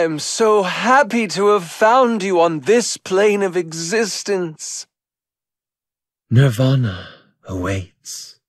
I am so happy to have found you on this plane of existence. Nirvana awaits.